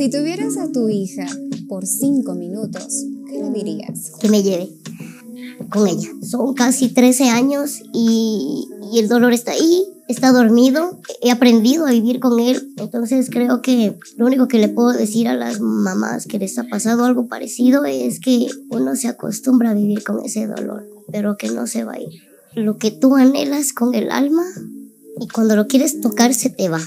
Si tuvieras a tu hija por cinco minutos, ¿qué le dirías? Que me lleve con ella. Son casi 13 años y, el dolor está ahí, está dormido, he aprendido a vivir con él, entonces creo que lo único que le puedo decir a las mamás que les ha pasado algo parecido es que uno se acostumbra a vivir con ese dolor, pero que no se va a ir. Lo que tú anhelas con el alma y cuando lo quieres tocar se te va.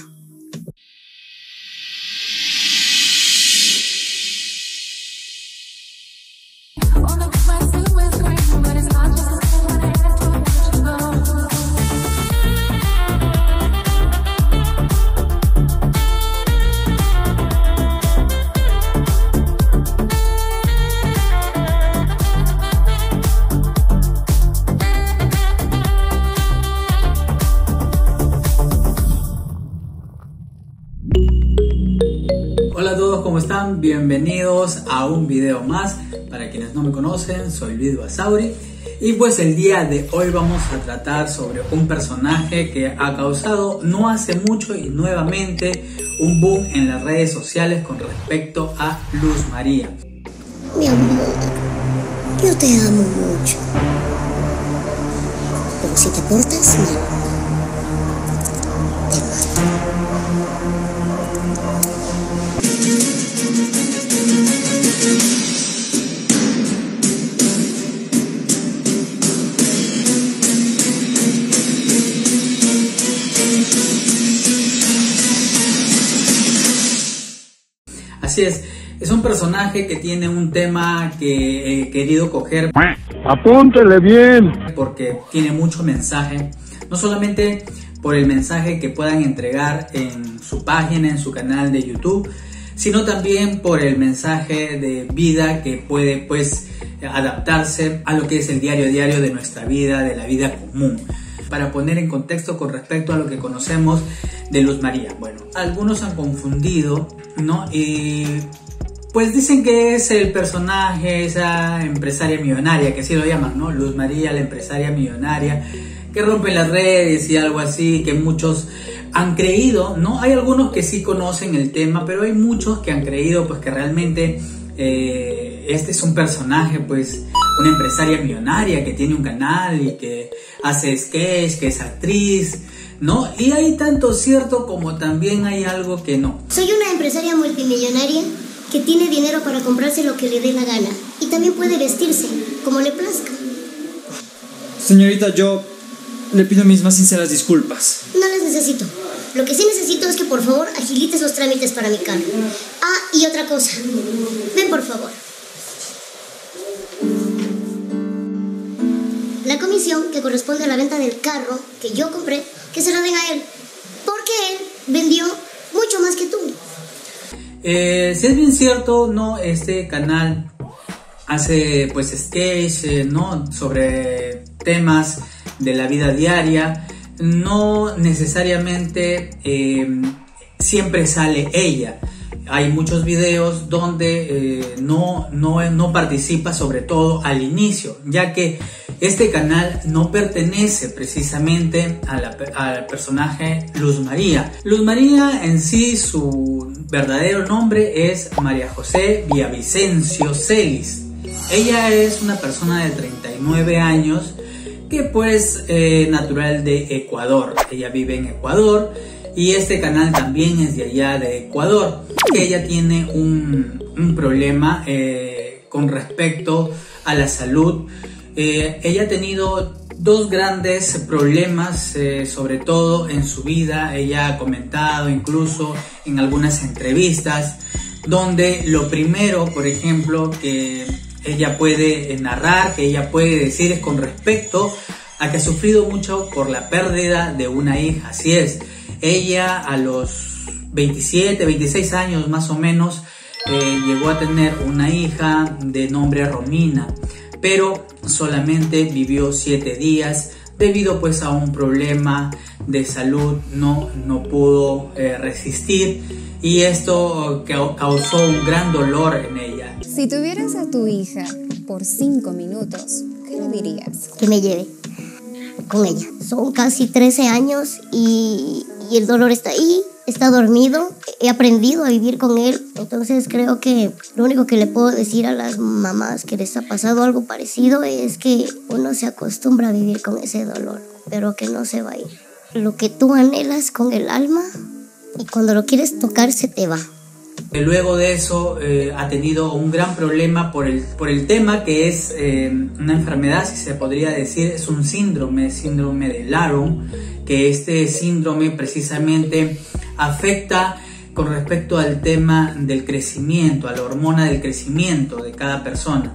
Hola a todos, ¿cómo están? Bienvenidos a un video más. Para quienes no me conocen, soy Luis Basauri. Y pues el día de hoy vamos a tratar sobre un personaje que ha causado no hace mucho y nuevamente un boom en las redes sociales con respecto a Luz María. Mi amor, yo te amo mucho. Pero si te portas mal, personaje que tiene un tema que he querido coger Apúntele bien. porque tiene mucho mensaje, no solamente por el mensaje que puedan entregar en su página, en su canal de YouTube, sino también por el mensaje de vida que puede pues adaptarse a lo que es el diario diario de nuestra vida, de la vida común. Para poner en contexto con respecto a lo que conocemos de Luz María. Bueno, algunos han confundido, ¿no? Y pues dicen que es el personaje, esa empresaria millonaria, que así lo llaman, ¿no? Luz María, la empresaria millonaria, que rompe las redes y algo así, que muchos han creído, ¿no? Hay algunos que sí conocen el tema, pero hay muchos que han creído, pues que realmente eh, este es un personaje, pues, una empresaria millonaria que tiene un canal y que hace sketch, que es actriz, ¿no? Y hay tanto cierto como también hay algo que no. Soy una empresaria multimillonaria que tiene dinero para comprarse lo que le dé la gana y también puede vestirse como le plazca. Señorita, yo le pido mis más sinceras disculpas. No las necesito. Lo que sí necesito es que por favor agilite esos trámites para mi carro. Ah, y otra cosa. Ven por favor. La comisión que corresponde a la venta del carro que yo compré, que se la den a él. Porque él vendió Eh, si es bien cierto, no, este canal hace pues sketch, eh, ¿no? Sobre temas de la vida diaria. No necesariamente eh, siempre sale ella. Hay muchos videos donde eh, no, no, no participa sobre todo al inicio, ya que este canal no pertenece precisamente al personaje Luz María. Luz María en sí, su verdadero nombre es María José Villavicencio Celis. Ella es una persona de 39 años que pues eh, natural de Ecuador. Ella vive en Ecuador y este canal también es de allá de Ecuador. Ella tiene un, un problema eh, con respecto a la salud. Eh, ella ha tenido dos grandes problemas, eh, sobre todo en su vida. Ella ha comentado incluso en algunas entrevistas donde lo primero, por ejemplo, que ella puede narrar, que ella puede decir es con respecto a que ha sufrido mucho por la pérdida de una hija. Así es, ella a los 27, 26 años más o menos eh, llegó a tener una hija de nombre Romina, pero solamente vivió 7 días debido pues a un problema de salud, no, no pudo eh, resistir y esto ca- causó un gran dolor en ella. Si tuvieras a tu hija por cinco minutos, ¿qué le dirías? Que me lleve con ella. Son casi 13 años y, y el dolor está ahí, está dormido, he aprendido a vivir con él, entonces creo que lo único que le puedo decir a las mamás que les ha pasado algo parecido es que uno se acostumbra a vivir con ese dolor, pero que no se va a ir. Lo que tú anhelas con el alma y cuando lo quieres tocar se te va. Luego de eso eh, ha tenido un gran problema por el, por el tema que es eh, una enfermedad, si se podría decir, es un síndrome, síndrome de Laron, que este síndrome precisamente afecta con respecto al tema del crecimiento, a la hormona del crecimiento de cada persona.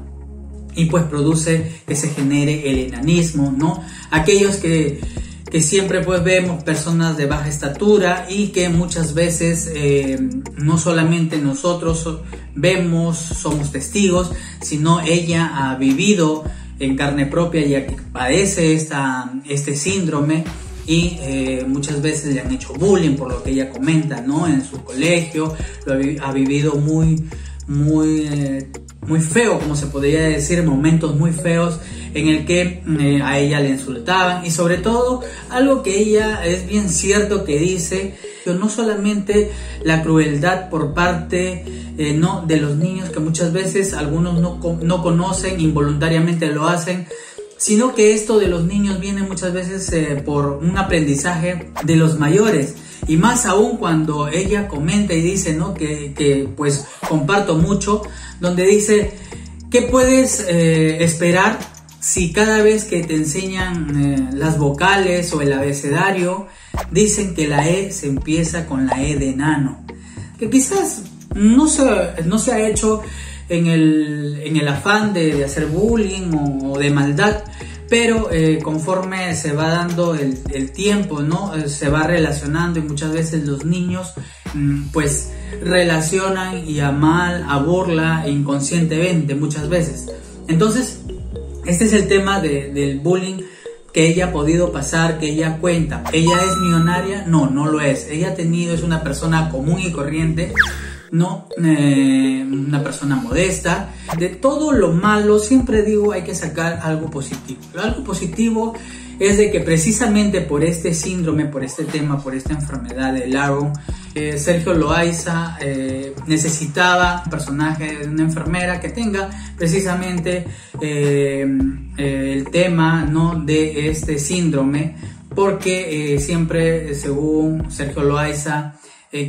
Y pues produce que se genere el enanismo, ¿no? Aquellos que que siempre pues vemos personas de baja estatura y que muchas veces eh, no solamente nosotros vemos, somos testigos, sino ella ha vivido en carne propia y padece esta, este síndrome y eh, muchas veces le han hecho bullying por lo que ella comenta, ¿no? En su colegio, lo ha, vivido muy, muy, eh, muy feo, como se podría decir, momentos muy feos en el que eh, a ella le insultaban. Y sobre todo algo que ella es bien cierto que dice que no solamente la crueldad por parte eh, no de los niños que muchas veces algunos no, no conocen involuntariamente lo hacen sino que esto de los niños viene muchas veces eh, por un aprendizaje de los mayores. Y más aún cuando ella comenta y dice no que, que pues comparto mucho donde dice ¿Qué puedes esperar si cada vez que te enseñan eh, las vocales o el abecedario dicen que la E se empieza con la E de enano, que quizás no se, no se ha hecho en el, en el afán de, hacer bullying o, de maldad, pero eh, conforme se va dando el, el, tiempo, ¿no? Eh, se va relacionando y muchas veces los niños mm, pues relacionan y a mal, a burla inconscientemente muchas veces. Entonces, este es el tema del bullying que ella ha podido pasar, que ella cuenta. ¿Ella es millonaria? No, no lo es. Ella ha tenido, es una persona común y corriente, no eh, una persona modesta. De todo lo malo, siempre digo, hay que sacar algo positivo. algo positivo es de que precisamente por este síndrome, por este tema, por esta enfermedad de Laron, eh, Sergio Loaiza eh, necesitaba personaje de una enfermera que tenga precisamente eh, el tema ¿no? de este síndrome, porque siempre, según Sergio Loaiza,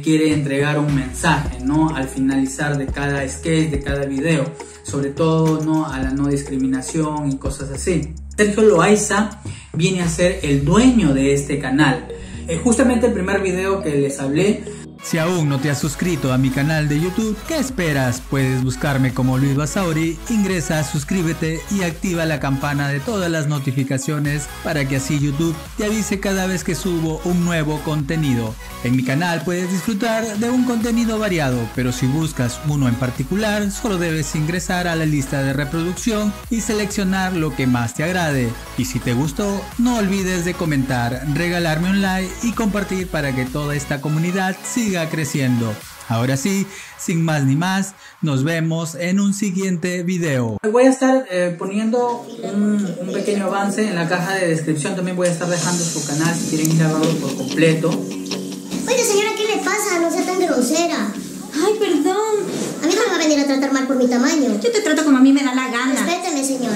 quiere entregar un mensaje, ¿no? Al finalizar de cada sketch, de cada video, sobre todo, ¿no? A la no discriminación y cosas así. Sergio Loaiza viene a ser el dueño de este canal. Eh, justamente el primer video que les hablé si aún no te has suscrito a mi canal de YouTube, ¿qué esperas? Puedes buscarme como Luis Basauri, ingresa, suscríbete y activa la campana de todas las notificaciones para que así YouTube te avise cada vez que subo un nuevo contenido. En mi canal puedes disfrutar de un contenido variado, pero si buscas uno en particular, solo debes ingresar a la lista de reproducción y seleccionar lo que más te agrade. Y si te gustó, no olvides de comentar, regalarme un like y compartir para que toda esta comunidad siga creciendo. Ahora sí, sin más ni más, nos vemos en un siguiente video. Voy a estar eh, poniendo un, pequeño avance en la caja de descripción. También voy a estar dejando su canal si quieren ir a verlo por completo. Oye, señora, ¿qué le pasa? No sea tan grosera. Ay, perdón. A mí no me va a venir a tratar mal por mi tamaño. Yo te trato como a mí me da la gana. Respéteme, señora.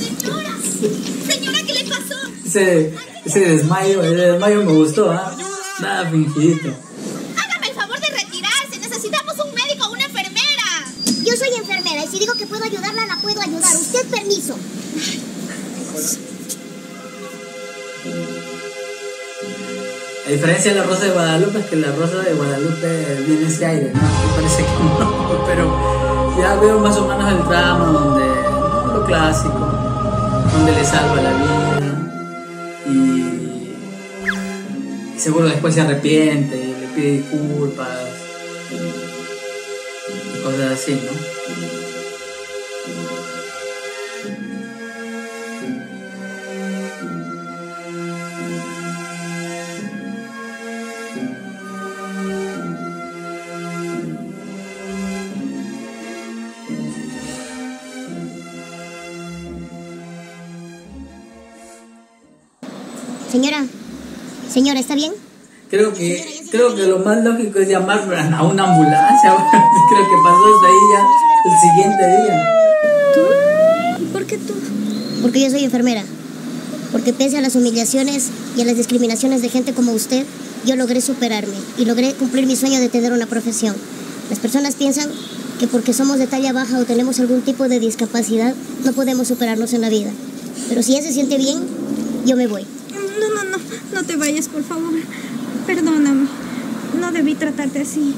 Señora. Señora, ¿qué le pasó? Ese, ese desmayo, el desmayo me gustó, ¿ah? Nada fingidito. Hágame el favor de retirarse. Necesitamos un médico o una enfermera. Yo soy enfermera y si digo que puedo ayudarla, la puedo ayudar. Usted permiso. A diferencia de la Rosa de Guadalupe, es que la Rosa de Guadalupe viene ese aire, ¿no? Me parece que no, pero ya veo más o menos el tramo donde, lo clásico, donde le salva la vida y seguro después se arrepiente, le pide disculpas y cosas así, ¿no? Señora, Señora, ¿está bien? Creo que, creo que lo más lógico es llamar a una ambulancia. creo que pasó hasta ahí ya el siguiente día. ¿Tú? ¿Por qué tú? Porque yo soy enfermera. Porque pese a las humillaciones y a las discriminaciones de gente como usted, yo logré superarme y logré cumplir mi sueño de tener una profesión. Las personas piensan que porque somos de talla baja o tenemos algún tipo de discapacidad, no podemos superarnos en la vida. Pero si ella se siente bien, yo me voy. No, no, no, no te vayas, por favor. Perdóname. No debí tratarte así.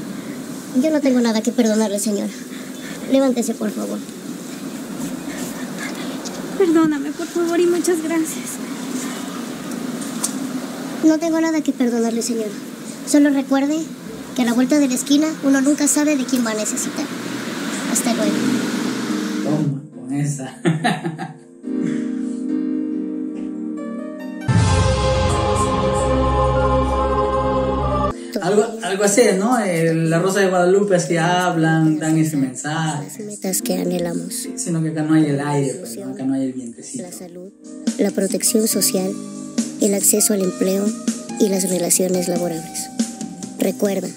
Yo no tengo nada que perdonarle, señora. Levántese, por favor. Perdóname, por favor, y muchas gracias. No tengo nada que perdonarle, señora. Solo recuerde que a la vuelta de la esquina uno nunca sabe de quién va a necesitar. Hasta luego. Toma, con esa. Algo, algo así, ¿no? La Rosa de Guadalupe así hablan, dan ese mensaje. Las metas que anhelamos. Sino que acá no hay el aire, pues, ¿no? acá no hay el vientecito. La salud, la protección social, el acceso al empleo y las relaciones laborables. Recuerda,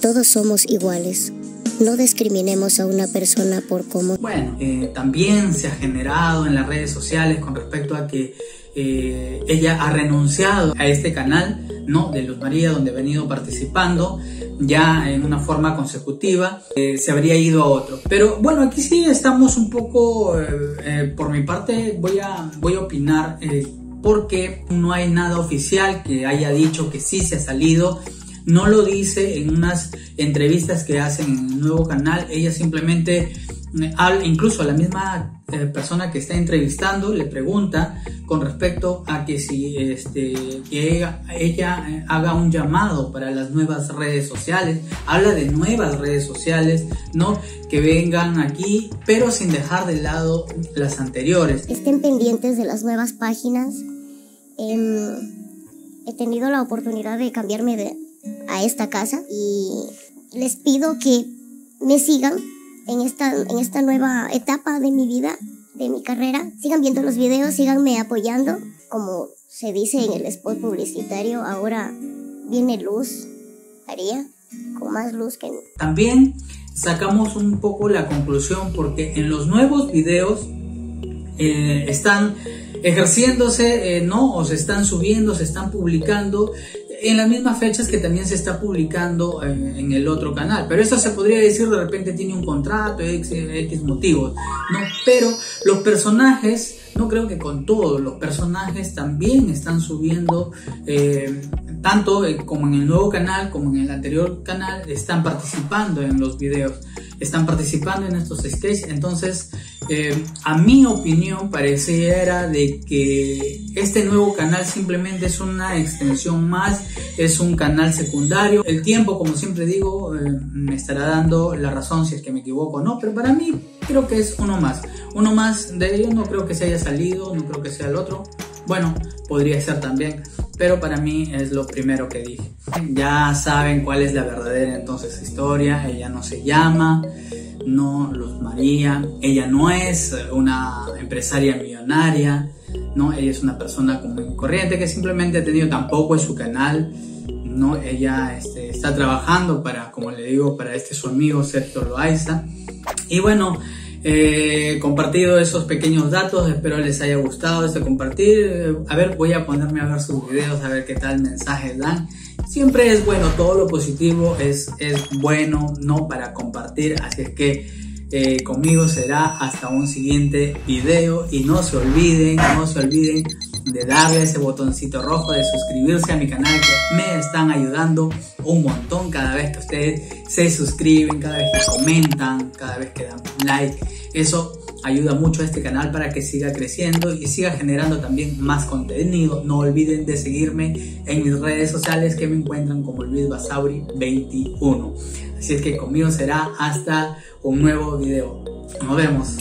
todos somos iguales. No discriminemos a una persona por cómo... Bueno, eh, también se ha generado en las redes sociales con respecto a que eh, ella ha renunciado a este canal, ¿no? De Luz María, donde ha venido participando ya en una forma consecutiva, eh, se habría ido a otro. Pero bueno, aquí sí estamos un poco, eh, por mi parte, voy a, voy a opinar porque no hay nada oficial que haya dicho que sí se ha salido. No lo dice en unas entrevistas que hacen en el nuevo canal. Ella simplemente incluso a la misma eh, persona que está entrevistando le pregunta con respecto a que si este, que ella, ella, eh, haga un llamado para las nuevas redes sociales, habla de nuevas redes sociales, no que vengan aquí, pero sin dejar de lado las anteriores. Estén pendientes de las nuevas páginas. Em, he tenido la oportunidad de cambiarme de, a esta casa y les pido que me sigan en esta, en esta nueva etapa de mi vida, de mi carrera. Sigan viendo los videos, síganme apoyando. Como se dice en el spot publicitario, ahora viene luz, haría, con más luz que... También sacamos un poco la conclusión porque en los nuevos videos eh, están ejerciéndose, eh, ¿no? O se están subiendo, se están publicando en las mismas fechas que también se está publicando en, el otro canal. Pero eso se podría decir de repente tiene un contrato, X, X motivos, ¿no? Pero los personajes, no creo que con todos, los personajes también están subiendo, eh, tanto eh, como en el nuevo canal como en el anterior canal, están participando en los videos, están participando en estos sketches. Entonces, eh, a mi opinión pareciera de que este nuevo canal simplemente es una extensión más, es un canal secundario. El tiempo, como siempre digo, eh, me estará dando la razón si es que me equivoco o no, pero para mí creo que es uno más. Uno más de ellos, no creo que se haya salido, no creo que sea el otro. Bueno, podría ser también, pero para mí es lo primero que dije. Ya saben cuál es la verdadera entonces historia, ella no se llama no Luz María, ella no es una empresaria millonaria, no, ella es una persona común corriente que simplemente ha tenido tampoco en su canal, no, ella este, está trabajando para, como le digo, para este su amigo Sergio Loaiza. Y bueno, eh, compartido esos pequeños datos, espero les haya gustado este compartir. A ver, voy a ponerme a ver sus videos, a ver qué tal mensajes dan. Siempre es bueno, todo lo positivo es, es bueno, no para compartir, así es que eh, conmigo será hasta un siguiente video y no se olviden, no se olviden de darle ese botoncito rojo de suscribirse a mi canal que me están ayudando un montón cada vez que ustedes se suscriben, cada vez que comentan, cada vez que dan like. Eso ayuda mucho a este canal para que siga creciendo y siga generando también más contenido. No olviden de seguirme en mis redes sociales que me encuentran como Luis Basauri 21. Así es que conmigo será hasta un nuevo video. Nos vemos.